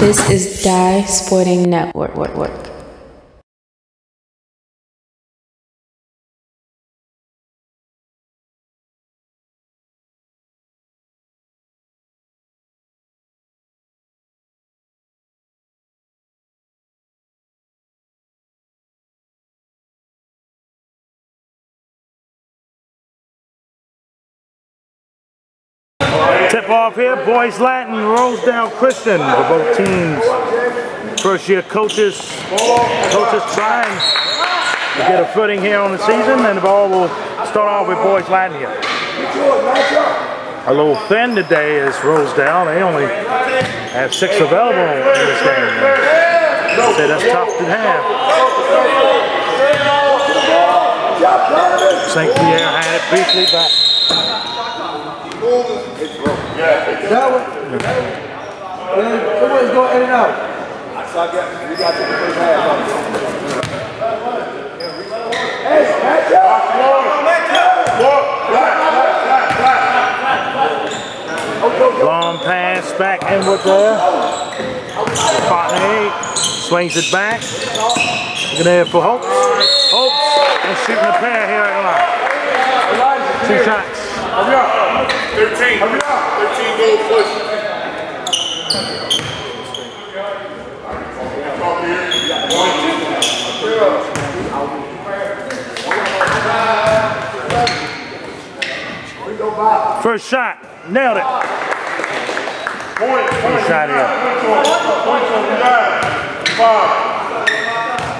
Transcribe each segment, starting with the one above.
This is Dye Sporting Network. Tip off here, Boys Latin, Rosedale Christian for both teams. First year coaches, coaches trying to get a footing here on the season and the ball will start off with Boys Latin here. A little thin today is Rosedale. They only have six available in this game. Say that's tough to have. St. Pierre had it briefly back. That one. Somebody's going in and out. So I got, we got the first half. Long pass back inward there. Partney swings it back. Looking there for Hopes. Hopes and shooting a pair here at the line. Two shots. 13. 13 goal push. First shot. Nailed it. Point, shot here.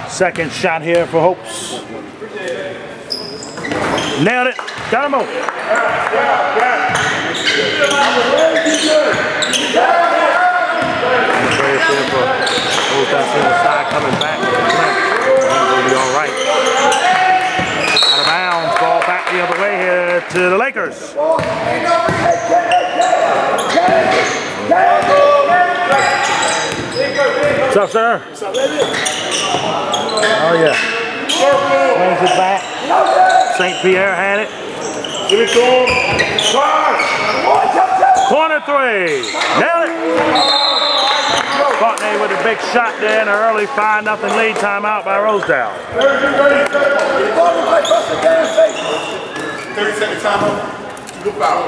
Second shot here for Hopes. Nailed it. Got him. Out of bounds. Ball back the other way here to the Lakers. What's up? Oh, yeah. Swings it back. St. Pierre had it. Give it to him. Five. Corner three. Nailed it. Courtney with a big shot there and an early 5 nothing lead timeout by Rosedale. 30 second timeout. Good foul.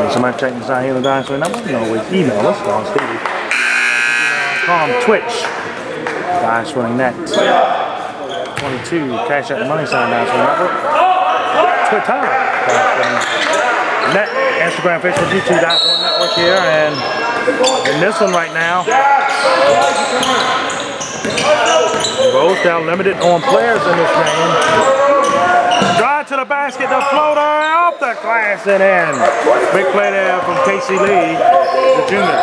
And somebody checking this out here in the dinosaur number? You can always email us on Stevie. Com Twitch. Dye Sporting net. 22. Cash out the money sign dinosaur network. Twitter. Net. Instagram, Facebook, YouTube, Dye Sporting Network here. And in this one right now, Rosedale limited on players in this game. Drive to the basket, the floater off the glass and in. Big play there from Casey Lee, the junior.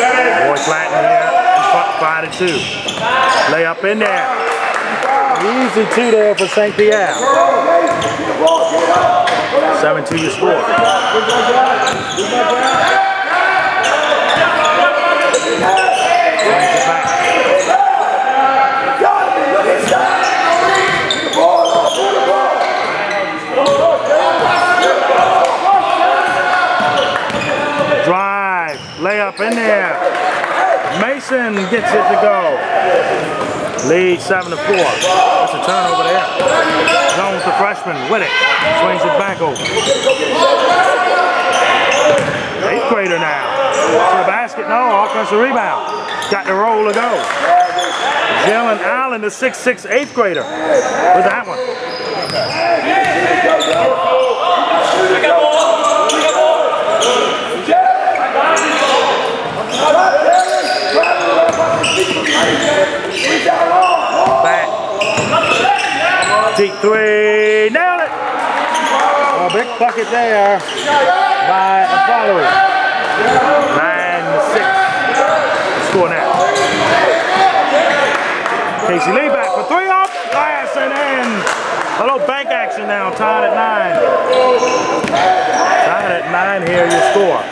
Boy Latin here, five to two. Lay up in there. Easy two there for St. Pierre. 7-2 your score. Brings it back. Drive, layup in there. Gets it to go. Lead seven to four. That's a turnover there. Jones, the freshman, with it. Swings it back over. Eighth grader now. To the basket, no, offensive rebound. Got the roll to go. Jalen Allen, the 6'6", eighth grader, with that one. Back. Deep three, nailed it! A big bucket there uh, by Apollo. Nine six. Score now. Casey Lee back for three off the glass and in. A little bank action now, tied at nine. Tied at nine here, your score.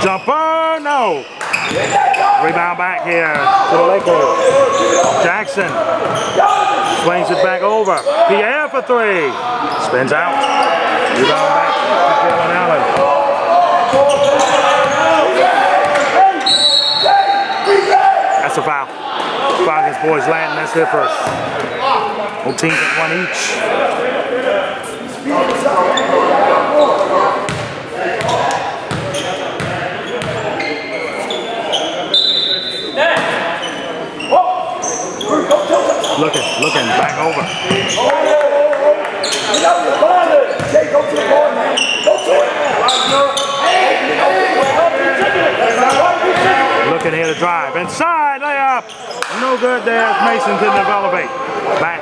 Jumper, no. Rebound back here to the Lakers. Jackson swings it back over. Pierre for three. Spins out. Rebound back to Jalen Allen. A foul. Foul against Boys Latin. That's their first. Both teams at one each. Looking, looking, back over. Jay, go to the board, man. Go to it. Looking here to drive. Inside, layup. Good there. Mason couldn't elevate. Back.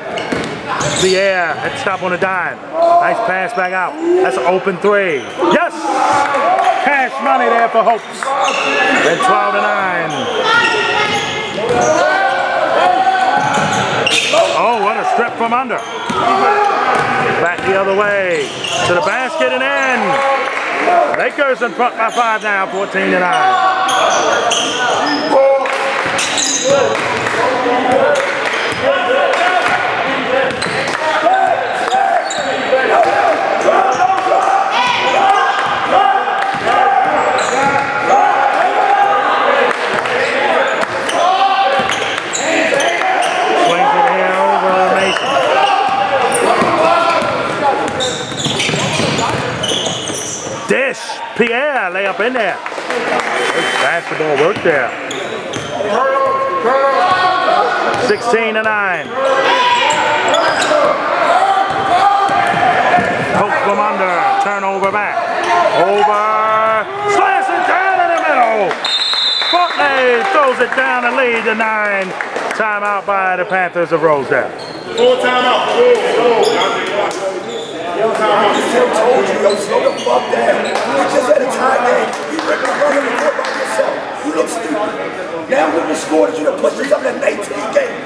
The air. Had to stop on a dime. Nice pass back out. That's an open three. Yes! Cash money there for Hopes. Then 12 to 9. Oh, what a strip from under. Back the other way. To the basket and in. Lakers in front by five now, 14 to 9. Swings it here over Mason. Dish. Pierre lay up in there. Good basketball work there. 16 to 9. Hope from under. Turnover back. Over. Slash it down in the middle. Fortney throws it down and lead to 9. Timeout by the Panthers of Rosedale. Full timeout. Full, full. I just told you, yo, slow the fuck down. We just had a tie game. You reckon run the court by yourself. You look stupid. Now when you scored, you done pushed us up in 19 game.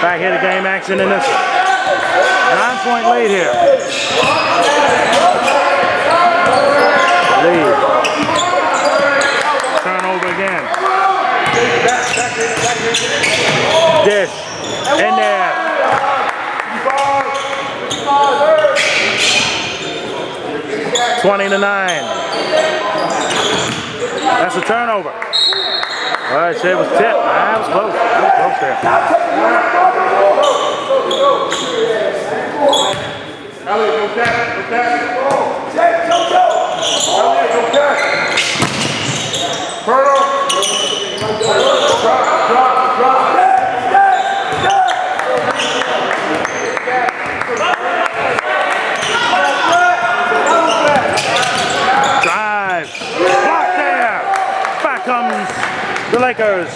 Back here to game action in this. Nine point lead here. Lead. Turnover again. Dish. In there. Twenty to nine. That's a turnover. All right, say it was tip. That was close. That was close there. Elliot, go catch. Go catch. Jay, Joe, Joe. Elliot, go catch. Colonel. Drop, drop, drop. Drive. Block there. Back comes the Lakers.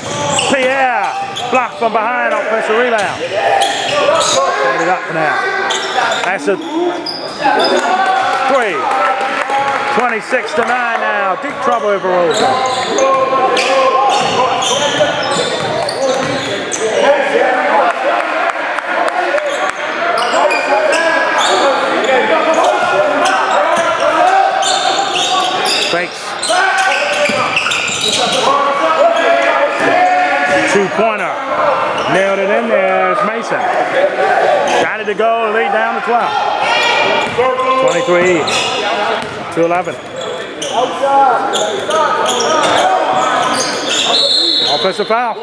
Pierre. Blocked from behind. Offensive rebound. Set it up now. That's a three. 26 to 9 now. Deep trouble over Rosa. Fakes. Two pointer. Nailed it in there. It's Mason. Got it to go. Lead down to 12. 23 to 11. Offensive foul.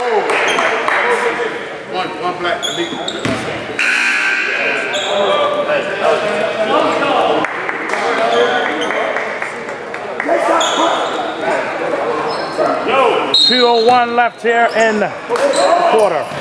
One, one black. Oh one left here in the quarter.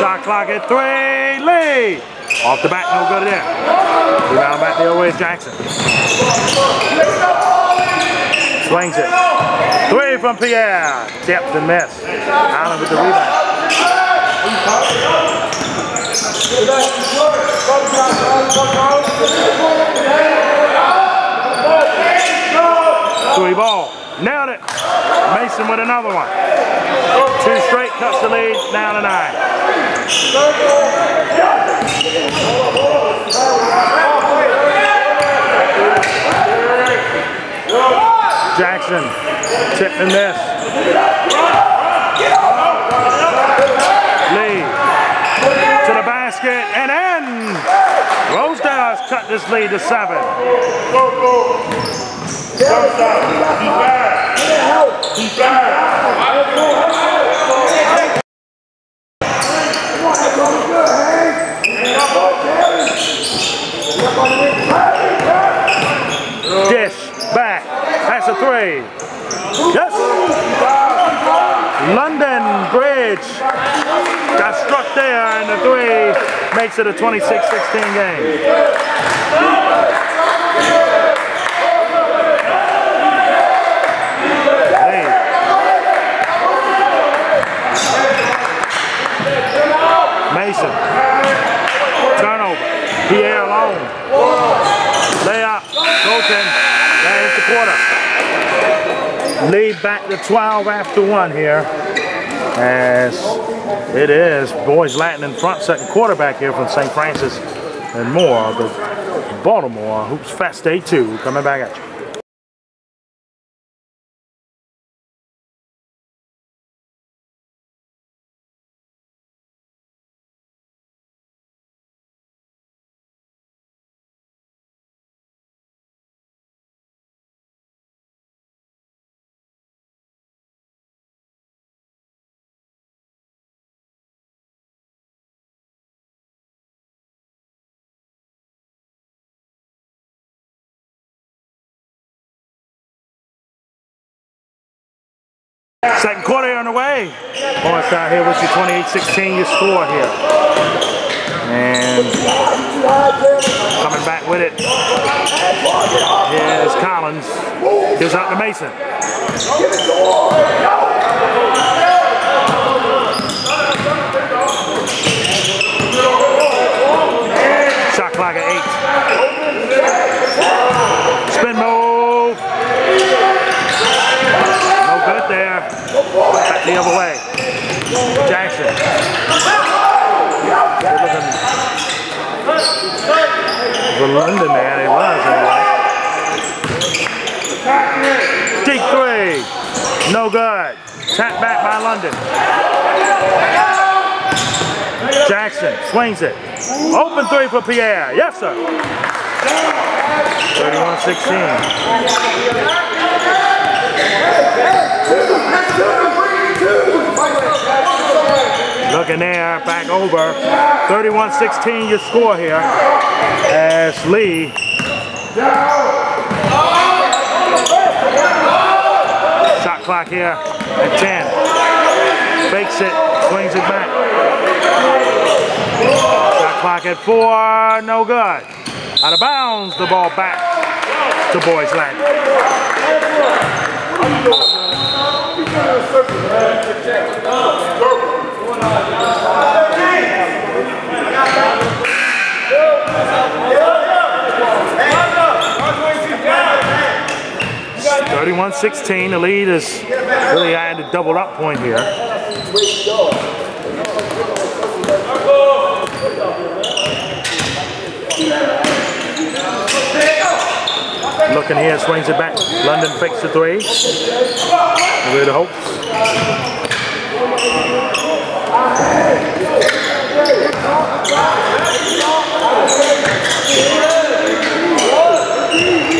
Shot clock at three. Lee. Off the back, no good there. Rebound back the other way Jackson. Swings it. Three from Pierre. Tipped and missed. Allen with the rebound. Three ball. Nailed it. Mason with another one. Two straight cuts the lead, down to nine. Jackson, tip and miss. Lee to the basket and in. Rosedale has cut this lead to seven. Go, go. Keep back. Keep back. Dish, back, that's. Yes. London Bridge got struck there and the three makes it a 26-16 game. Hey. Mason. Turnover. Pierre alone. Layup. Colton. That is the quarter. Lead back to 12 after one here. As it is Boys Latin in front, second quarterback here from St. Frances and more. The Baltimore Hoops Fest Day 2 coming back at you. Second quarter on the way. Down here with your 28-16 your score here. And coming back with it. Here's Collins. Gives out to Mason. Shot clock at eight. Spin move. No good Back the other way. Jackson. Looking. London man, it was. Deep three. No good. Tap back by London. Jackson swings it. Open three for Pierre. Yes, sir. 31-16. Looking there, back over. 31-16 your score here. As Lee Shot clock here at 10. Fakes it, swings it back. Shot clock at 4, no good. Out of bounds, the ball back to Boys Latin. 31-16, the lead is really adding a double up point here. Looking here, swings it back. London fakes the three. The hopes.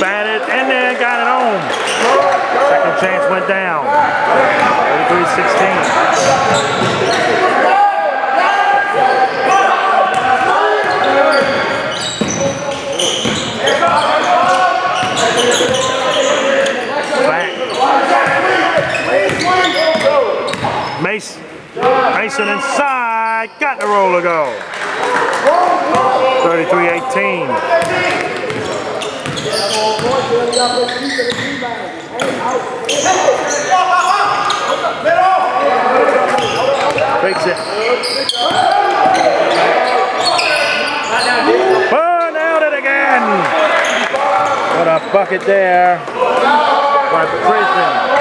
Batted and then got it home. Second chance went down. 33-16. Back. Mason. Mason inside. Got the roller go. 33-18. Fakes it. Oh, nailed it again. What a bucket there by Prison.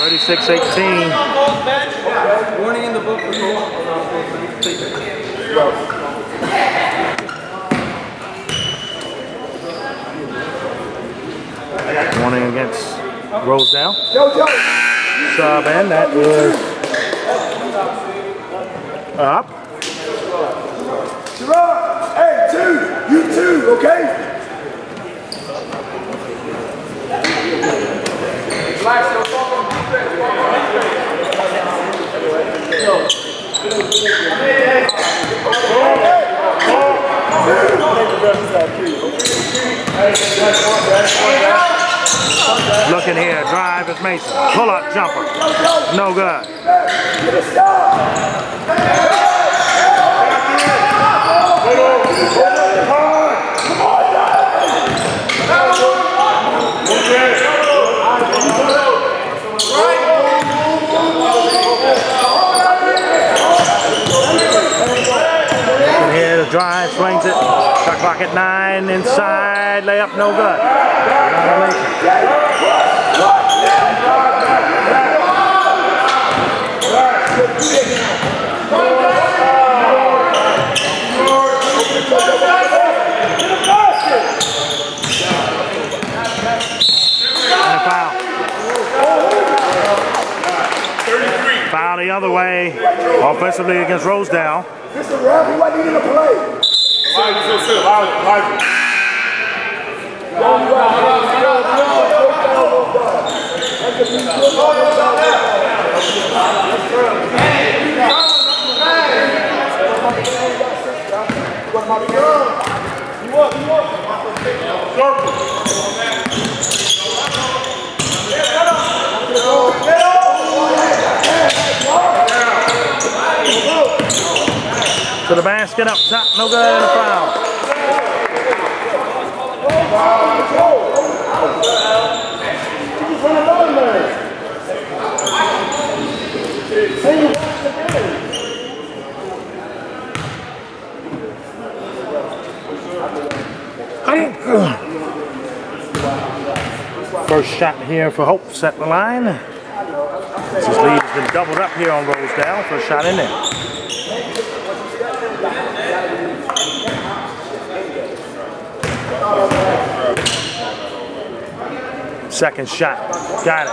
36-18. Warning in the book for Warning against Rosedale. Yo, yo. Sub in, that was up. Gerard, hey, two. You two, okay? Looking here, Mason. Pull up jumper. No good. Drive, swings it. Shot clock at nine, inside, layup, no good. Violation. And a foul. Foul the other way, offensively against Rosedale. Wasn't even to play. Elijah, To the basket up top, no good, and a foul. First shot here for Hope, set the line. This lead has been doubled up here on Rosedale. First shot in there. Second shot. Got it.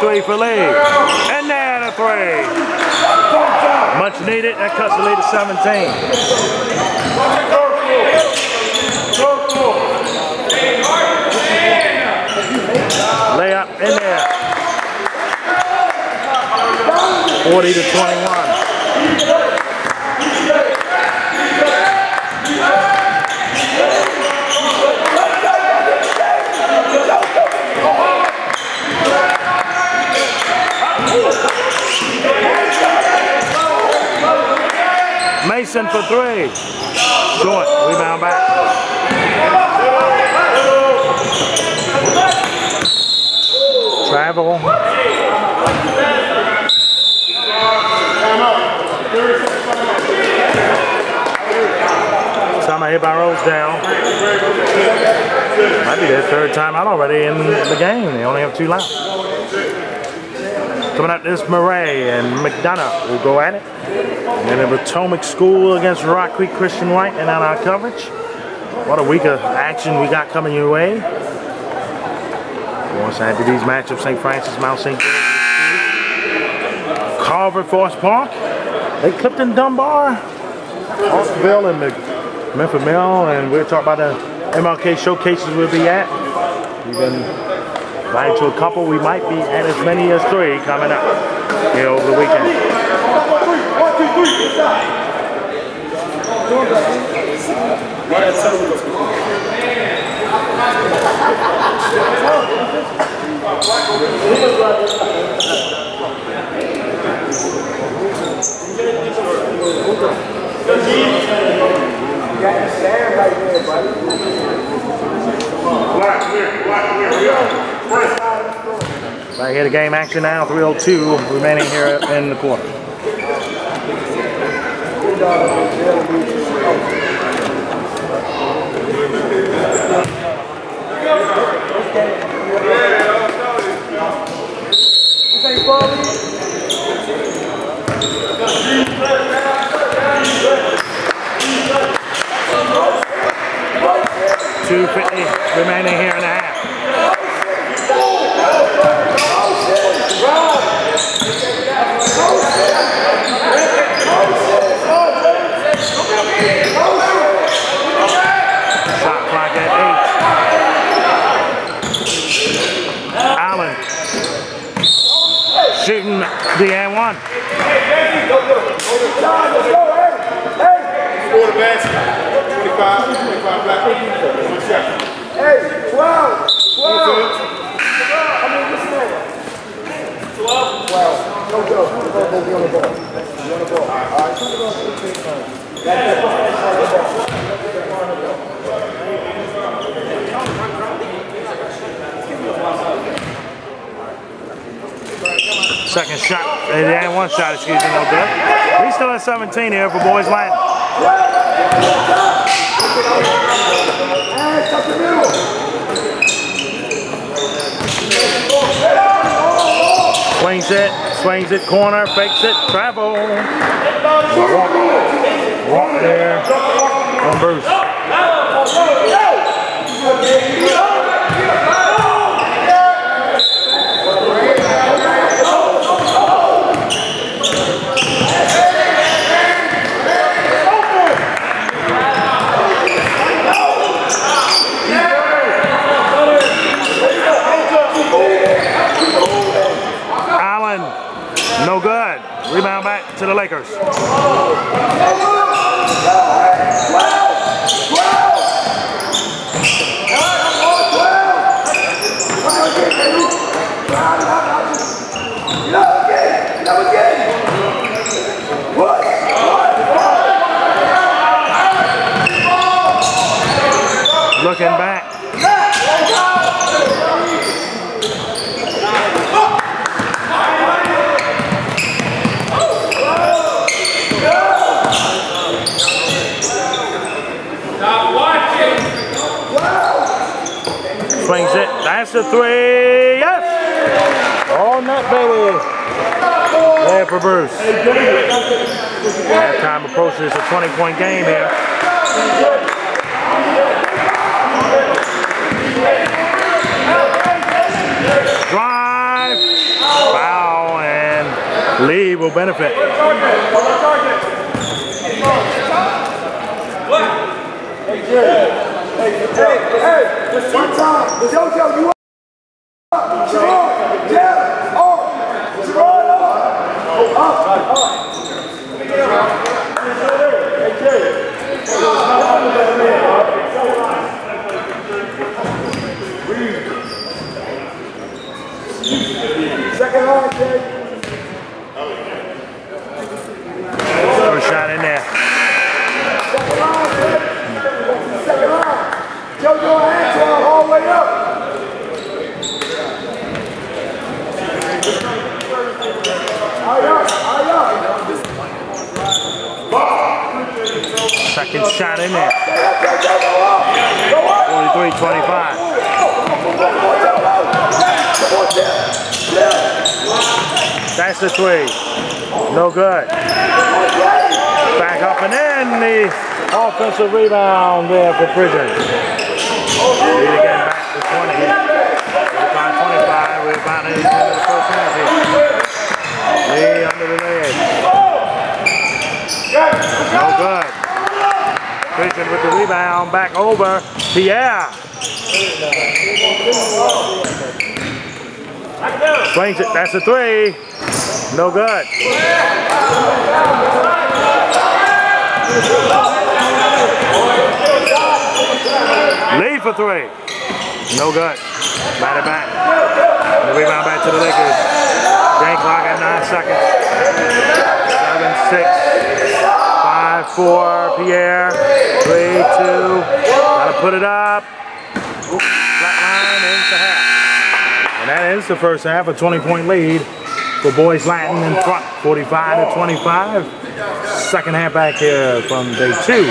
Three for Lee. And there the three. Much needed. That cuts the lead to 17. Layup in there. 40 to 21. Mason for three. Short, rebound back. Travel. Time I hit by Rosedale. Might be their third time out already in the game. They only have two left. Coming up, this Murray and McDonogh will go at it. And then Potomac School against Rock Creek Christian White and on our coverage. What a week of action we got coming your way. Once to these matchups, St. Frances, Mount St. Carver Forest Park. They Clifton Dunbar. Austinville and the Memphis Mill. And we'll talk about the MLK showcases we'll be at. We've been invited to a couple. We might be at as many as three coming up here over the weekend. One, two, three, Black. Right here, the game action now, 302 remaining here in the quarter. Two fifty remaining here in the half. Shot clock at eight. Allen shooting the. Score the basket. 25, 25 black. One shot. Hey, 12, 12. I mean, listen at 12. 12. Go, go. Go, go, be on. Second shot, and one shot, excuse me, no good. We still at 17 here for Boys Latin. Swings it, swings it, corner, fakes it, travel. Walk, walk there on Bruce. Allen, no good. Rebound back to the Lakers. Looking back. Swings it. That's three. Yes! On that, baby. There for Bruce. Halftime approaches a 20 point game here. Drive. Foul and Lee will benefit. Hey, hey, it's one time. Jojo, you up. Gerard, Jeff, up. Gerard, up. Up, up. Second line, Jay. First shot in there. Second line, Jay. Second line. Jojo, hands on all the way up. Second shot in there. 43-25. That's the three. No good. Back up and in. The offensive rebound there for Prison. Lead again back to 20. 25, 25. We're about to into the first half here. Lee under the leg. No good. With the rebound. Back over. Pierre. Swings it. That's a three. No good. Lead for three. No good. Bat it back. The rebound back to the Lakers. Game clock at nine seconds. Seven, six, five, four. Pierre. Three, two. Gotta put it up. Flat line half. And that is the first half. A 20 point lead for Boys Latin in front. 45 to 25. Second half back here from day two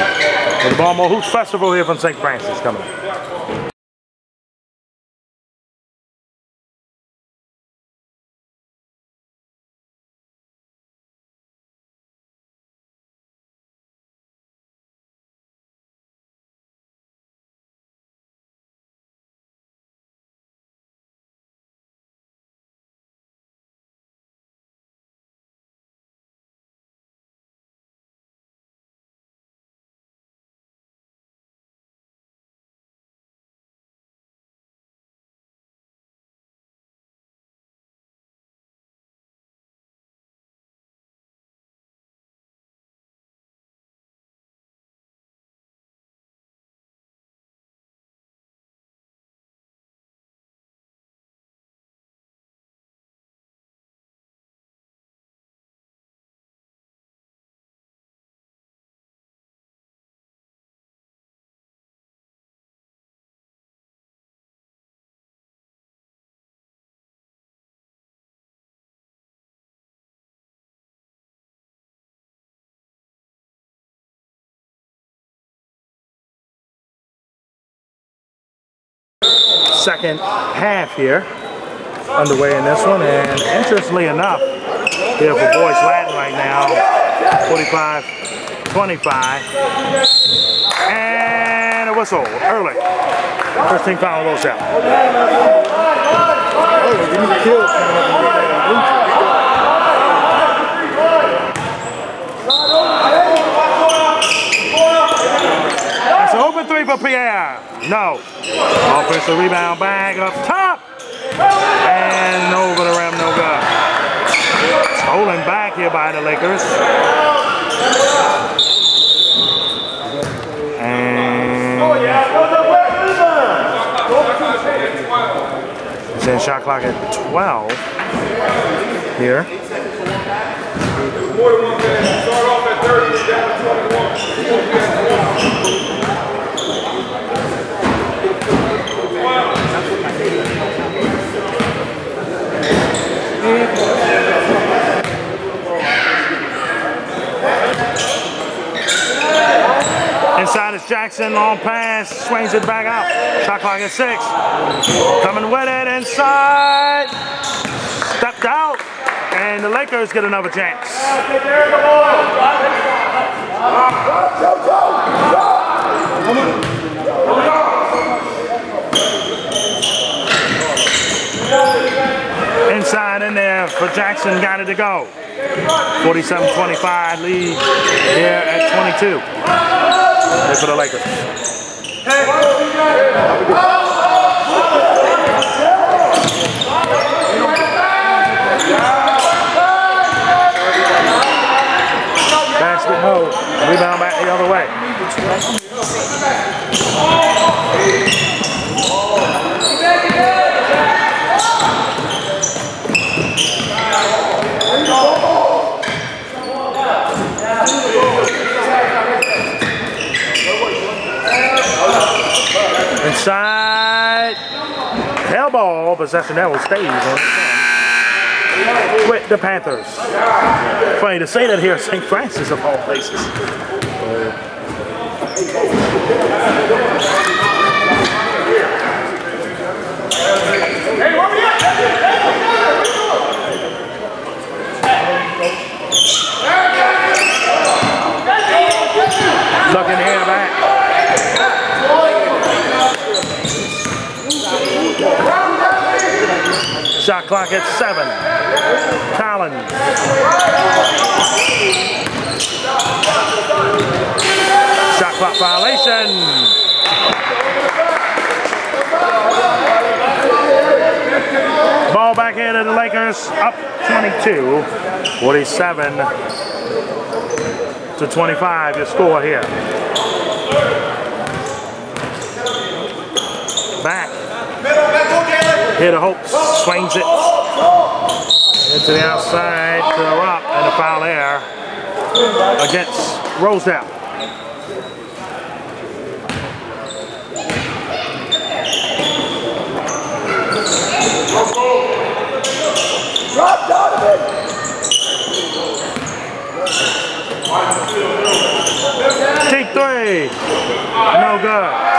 of the Baltimore Hoops Festival here from St. Frances coming up. Second half here underway in this one. And interestingly enough here for Boys Latin right now. 45 25 and a whistle early. First team foul those out. That's an open three for Pierre. No. Offensive rebound bag up top. And over the rim, no good. Stolen back here by the Lakers. And it's shot clock at 12 here. Start off at 30 down to Inside is Jackson, long pass, swings it back out. Shot clock at six. Coming with it inside. Stepped out, and the Lakers get another chance. Inside in there for Jackson, got it to go. 47-25 lead here at 22. Here for the Lakers. Basket no. Rebound back the other way. Inside. Hell ball. That will stays on the with the Panthers. Funny to say that here at St. Frances of all places. Looking here back. Shot clock at seven. Collins. Shot clock violation. Ball back here to the Lakers, up 22, 47 to 25 your score here. Back. Here to Hope, swings it into the outside to up and a foul there against Rosedale. Deep three. No good.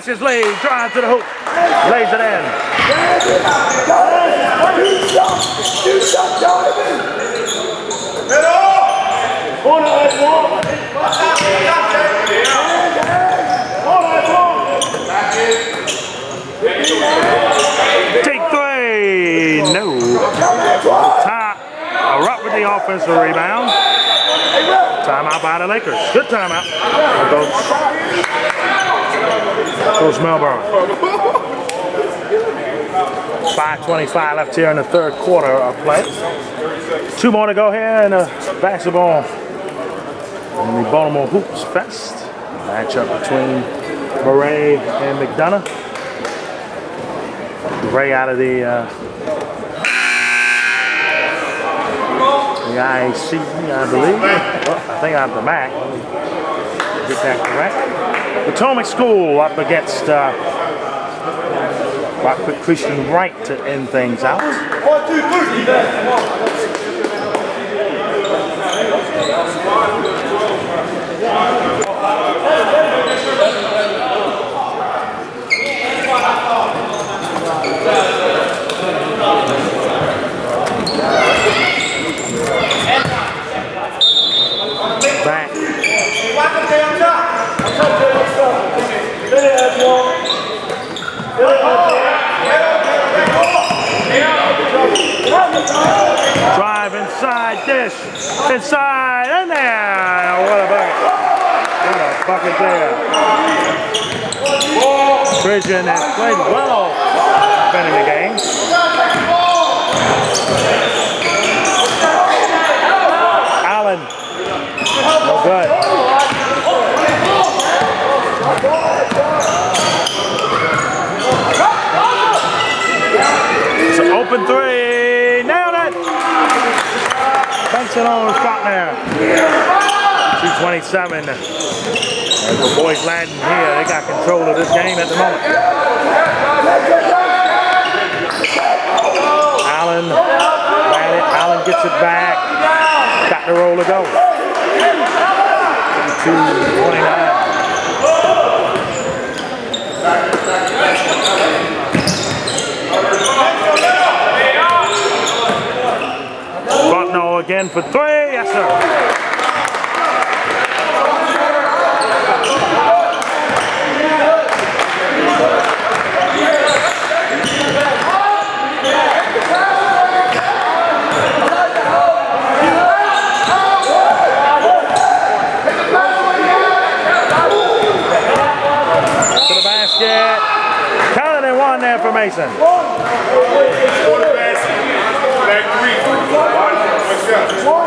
To the basket, drive to the hoop, lays it in. Take three, no. Top, erupt with the offensive rebound. Timeout by the Lakers. Good timeout. Goes Melbourne. 5.25 left here in the third quarter of play. Two more to go here in the basketball in the Baltimore Hoops Fest. Matchup between Murray and McDonogh. Ray out of the uh, the IAC, I believe. Well, I think of the MAC. Get that correct. Potomac School up against uh, Rock Creek Christian Right to end things out. Back. Drive inside, dish, inside, and there. What a bucket. What a bucket there. Christian has played well spending the game. Allen. No good. It's an open three. Nailed it. Benson on the shot there. 227. As the boys Latin here, they got control of this game at the moment. Allen, it. Allen gets it back. Got the roll to go. 229. Again for three. Yes, sir. To the basket. One there for Mason. Back three. One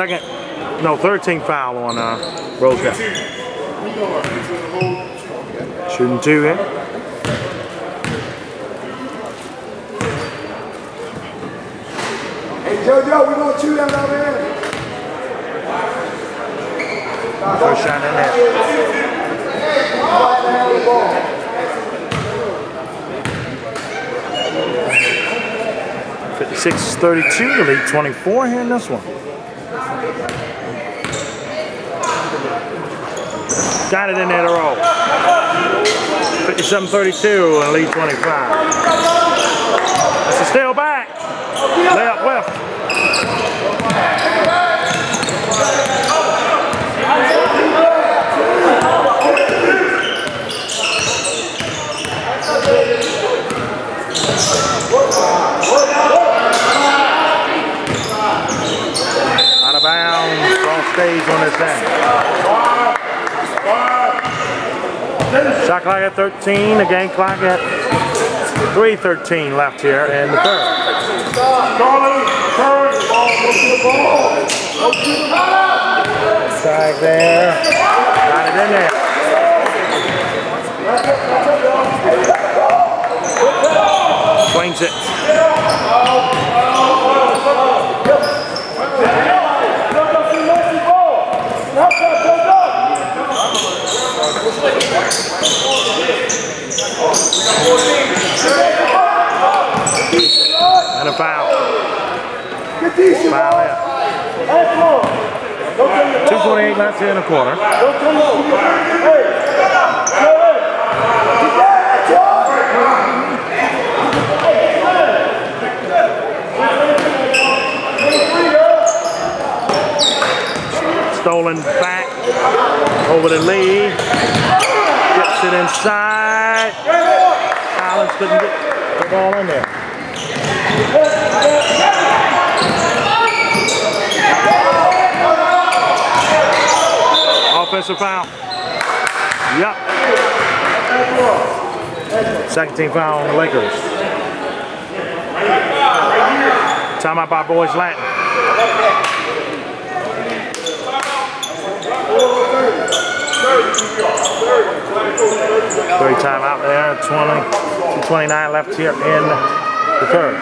Second, no, 13th foul on uh, Rosedale. Shooting two in. Hey, JoJo, we gonna chew that over here. First shot in there. Fifty-six thirty-two to lead twenty-four here in this one. Got it in there to roll. Fifty-seven thirty-two and lead twenty-five. That's a steal back. Layup left. Out of bounds. Stays on this end. Shot clock at 13. The game clock at 3.13 left here in the third. Tag there. Got it in there. Swings it. And a foul. Foul. Don't 228 left here in the quarter. Stolen back over to Lee. Gets it inside. Collins couldn't get the ball in there. Offensive foul. Yep. Second team foul on the Lakers. Timeout by Boys Latin. Three time out there, 20, 229 left here in the third.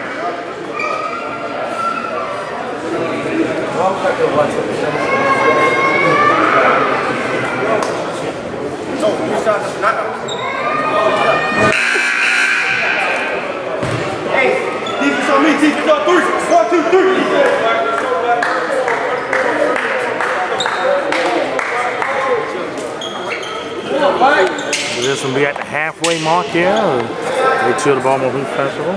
Hey, Defense on me, defense on three. One, two, three. Will this one be at the halfway mark here? Till the Baltimore Hoop Festival?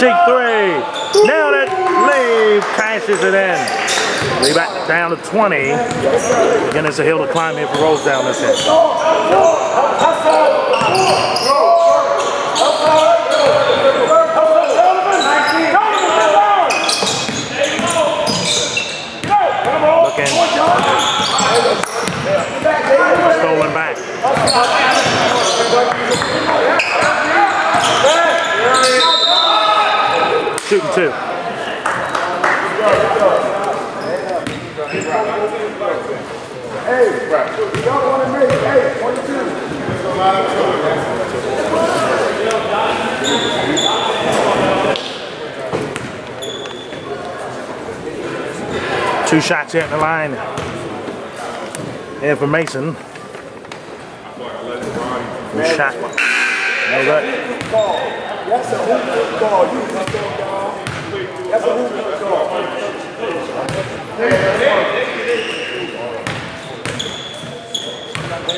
Deep three. Nailed it. Leave. Cashes it in. Leave back down to 20. Again, it's a hill to climb here for Rosedale this end. Looking. Stolen back. Shooting two. Hey, y'all want to make, hey, 22. Two shots here at the line. Here for Mason. Good shot. No good. That's a hoop ball. You can stand down. That's a hoop ball. No,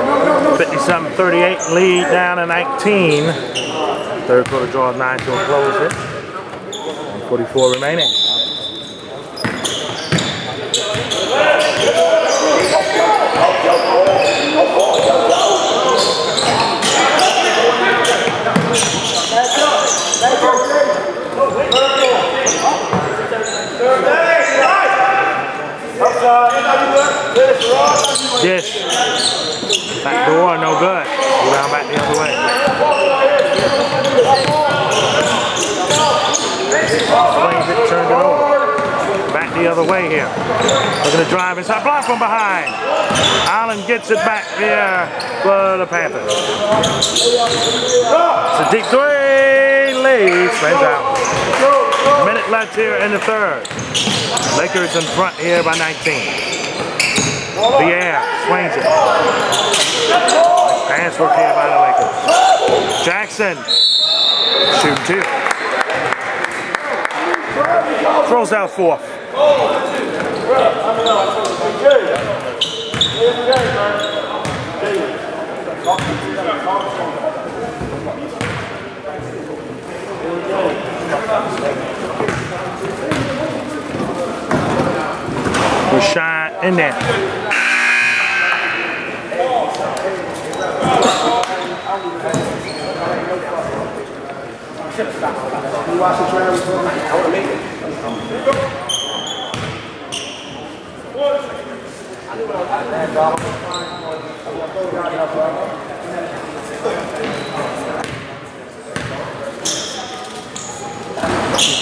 no, no, no. 57-38 lead down to 19. Third quarter draws nine to close here. 44 remaining. Dish. Back door, no good. Rebound back the other way. Swings it, turned it over. Back the other way here. Looking to drive inside, block from behind. Allen gets it back here for the Panthers. It's a deep three, lead, spins out. Minute left here in the third. Lakers in front here by 19. Air, swings it. Pass here by the Lakers. Jackson, shoot two. Throws out fourth. Rashad in there.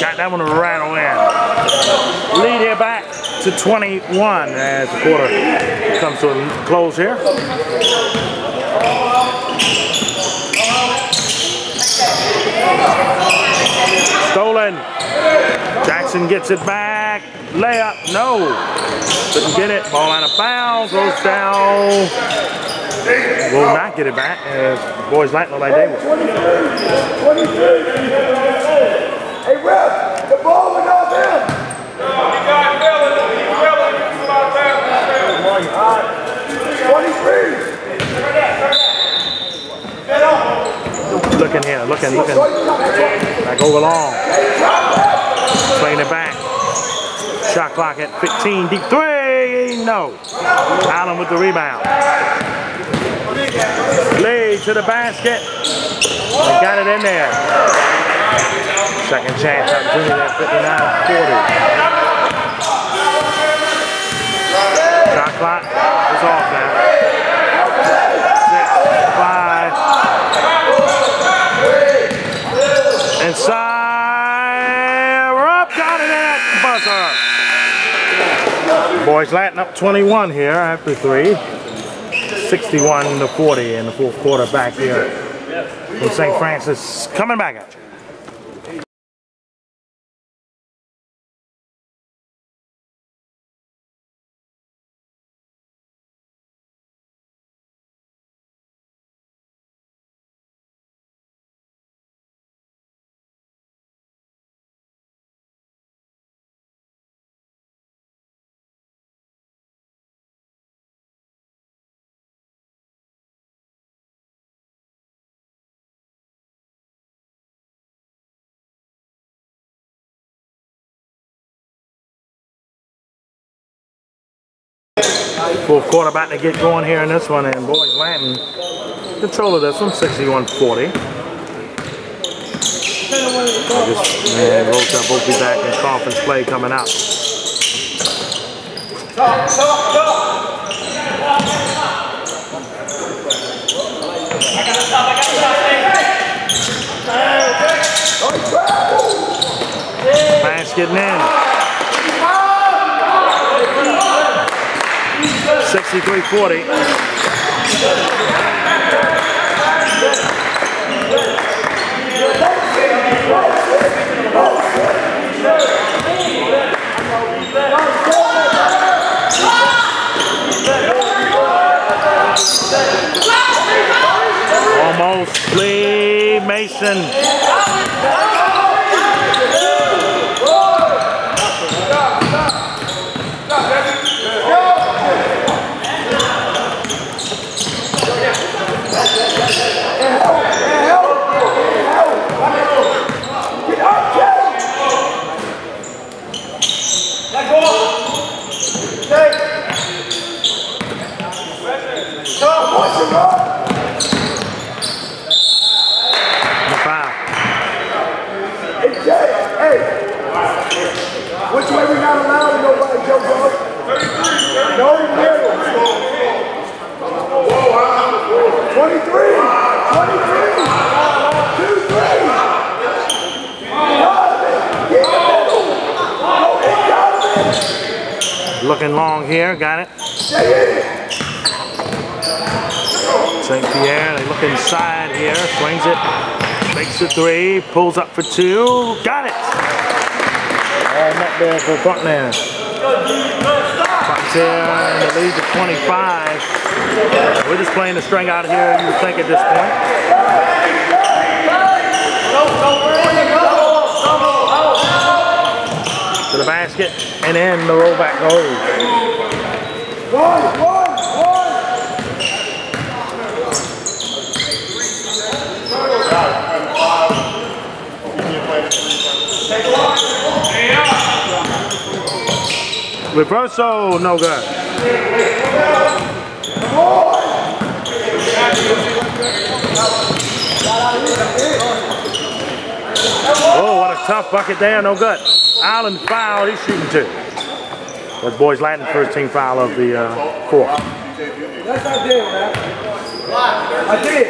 Got that one to rattle in. Lead here back to 21 as the quarter comes to a close here. Stolen. Jackson gets it back. Layup, no. Couldn't get it. Ball out of bounds. Goes down. Will not get it back as the boys like look like they will. 23. Hey, ref, the ball went off him. You got fellas, you fellas, you about that. 23. Looking here, looking, looking. Back over long. Playing it back. Shot clock at 15. Deep three. No. Allen with the rebound. Lead to the basket. They got it in there. Second chance opportunity at 59 40. Shot clock is off now. Six, five. Inside. We're up. Got it at buzzer. Boys Latin up 21 here after three. 61 to 40 in the fourth quarter back here from St. Frances. Coming back at you. Fourth quarter about to get going here in this one, and boys Latin control of this one, 61-40. Man, Rosa both be back in conference play coming up. Pass getting in. Almost Lee Mason. Hey, which way we not allowing nobody, JoJo? No middle. 23, 23, 2, 3. Donovan, get in the middle. Go in, Donovan. Looking long here, got it. St. Pierre, they look inside here, swings it, makes the three, pulls up for two, got it! All net there for Buckner. Bucks here in the lead to 25. We're just playing the string out here, you think at this point. To the basket, and in the rollback goes. One, one, one. Reverso, no good. Oh, what a tough bucket there, no good. Allen fouled, he's shooting two. That's boys Latin first team foul of the uh, fourth. Yes, I did, man. I did.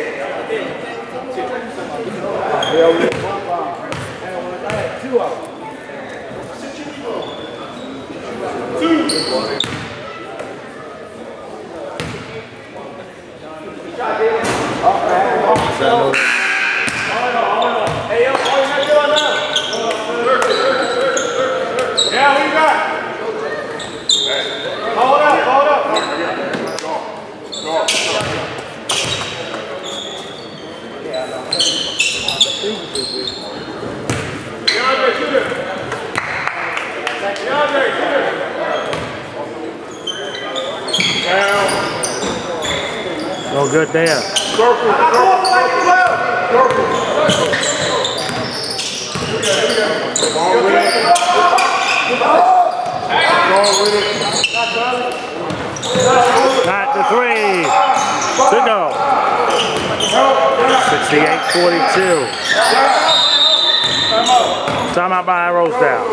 Yeah, we had both fouls. I had two of them. Yeah, what you got? Hold up, hold up. DeAndre, shoot it. DeAndre, shoot it. Down. No good there. Circle, the three. To go. 68-42. Timeout by Rosedale.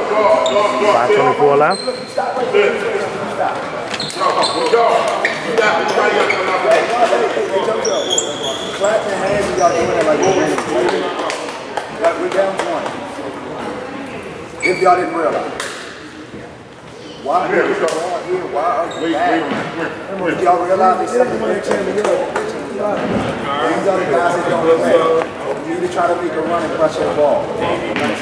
5.24 left. Go. To come out there. Clap your hands y'all doing it like we're winning. Like we're down one. If y'all didn't realize. Why are you here? Why are you back? If y'all realize they said the These are the guys that don't play. You need to try to make a run and pressure the ball. You know what I'm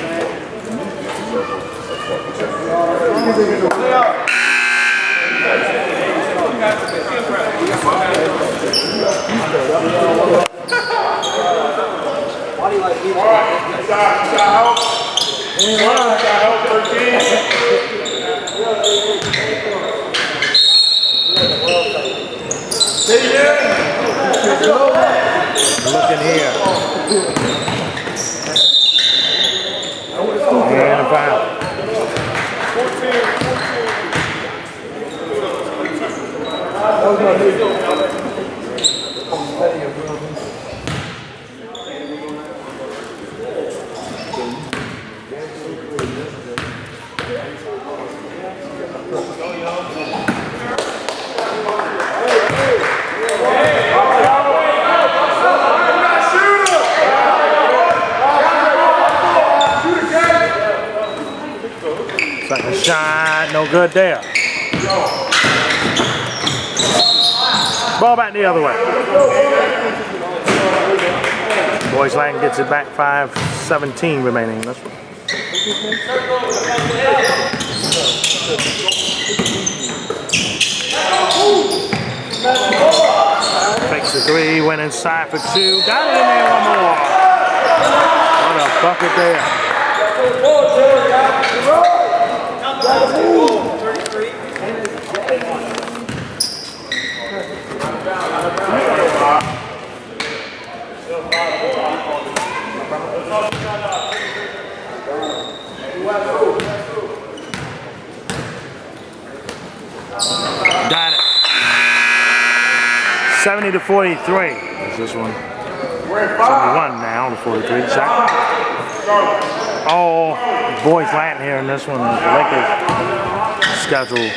saying? Side, side help. Side help, 13. Stay there. Looking here. And a foul. Second shot, no good there. Ball back the other way. Boys Latin gets it back 5-17 remaining. That's Fakes the three, went inside for two. Got it in there one more. What a bucket there. Got it. 70 to 43 is this one. 71 now to 43. Second. All boys Latin here in this one. The Lakers schedule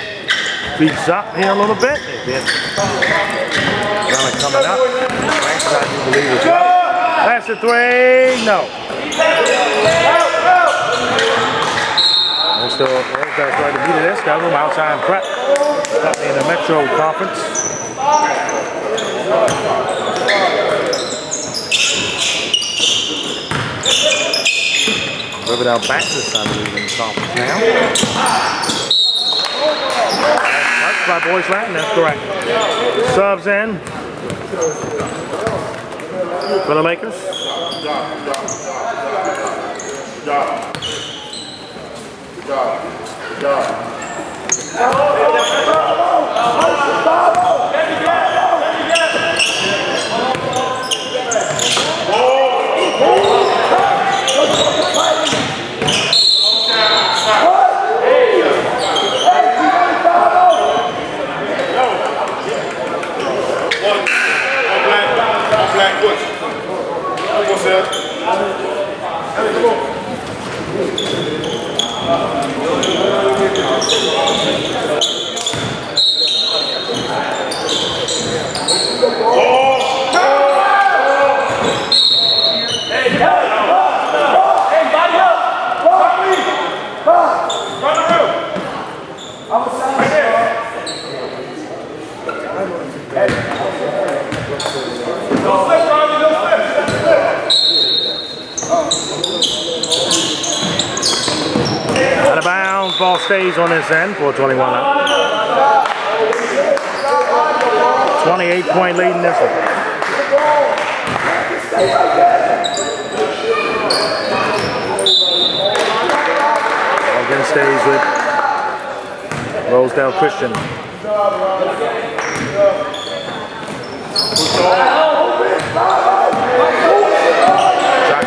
beats up here a little bit. They get runner coming up. I do believe well. That's the three. No. They're still, trying to beat this. Them outside prep. In the Metro Conference. Riverdale Baptist, I believe, in the conference now. Touched by Boys Latin, that's correct. Subs in for the Lakers. One on this end, 421 up. 28 point lead in this one. Again stays with Rosedale Christian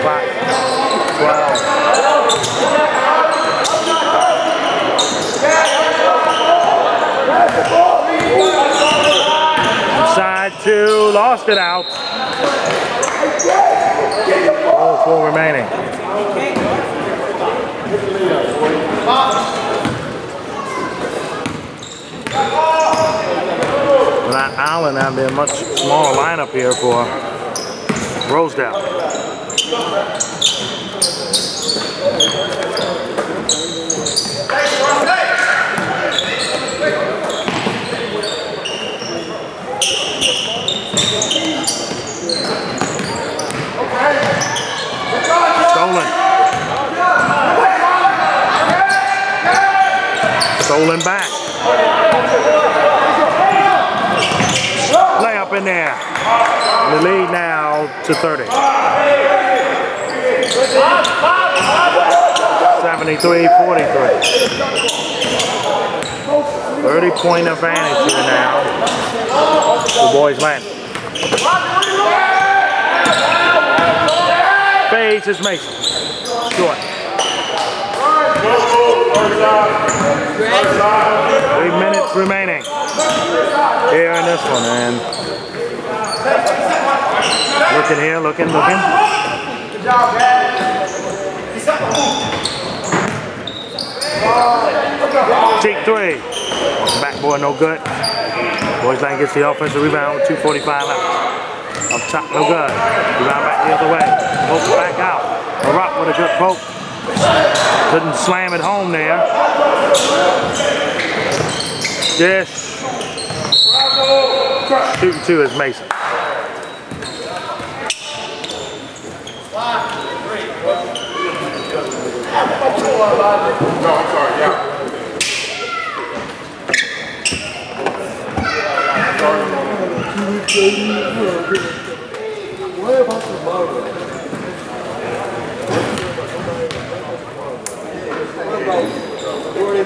clock, 12. Side lost it out. All four remaining. Without Allen, be a much smaller lineup here for Rosedale. Stolen. Stolen back. Layup in there. The lead now to 30. 73 43. 30 point advantage here now. The boys Latin. Fades is Mason. Short. Three minutes remaining here in this one. And looking here, looking, looking. Good job, Cheek three. Backboard no good. Boys Latin gets the offensive rebound with 2.45 left. Up top, no good. Rebound back the other way. Poke back out. A rock with a good poke. Couldn't slam it home there. Yes. Shooting two is Mason. No, I'm sorry, yeah. What about tomorrow? Jordan.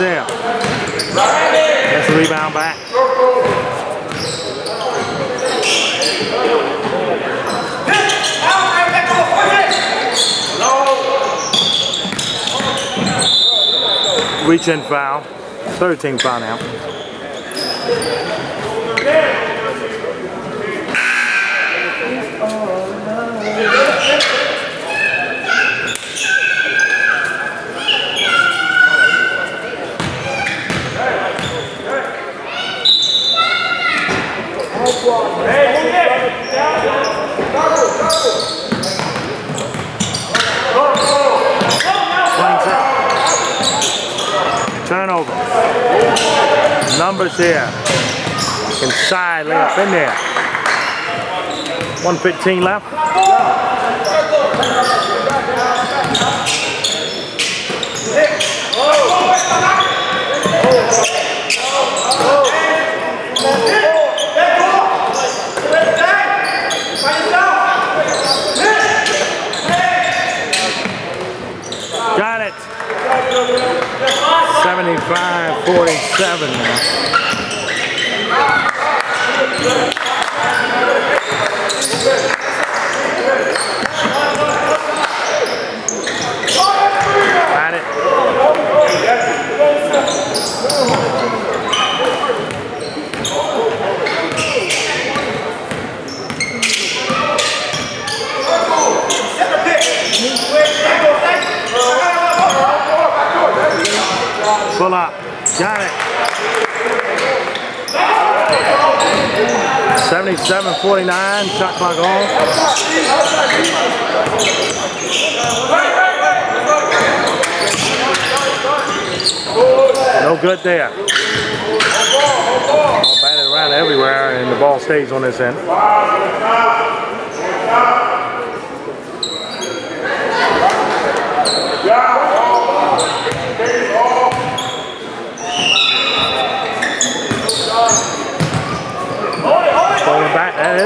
Miss. That's a rebound back. Reach in foul. 13 foul now. Swings it. Turnover. Here. Inside layup in there. 115 left. Got it. 75 47 now. Got it. Pull up. Got it. 77 49. Shot clock on. No good there. Ball batted around everywhere, and the ball stays on this end.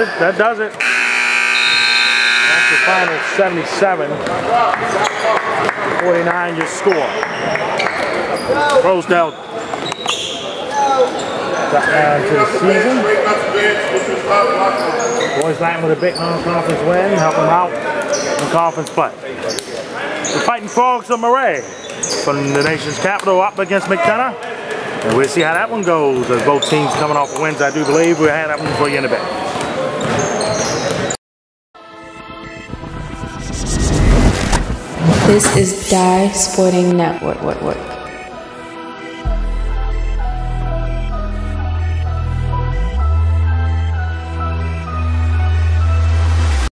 Back. That does it. That's the final 77. 49 your score. Got down to the season. Boys Latin with a big non-conference win, help them out in conference play. The Fighting Frogs of Murray from the nation's capital up against McKenna. And we'll see how that one goes as both teams coming off wins, I do believe. We'll have that one for you in a bit. This is Dye Sporting Network.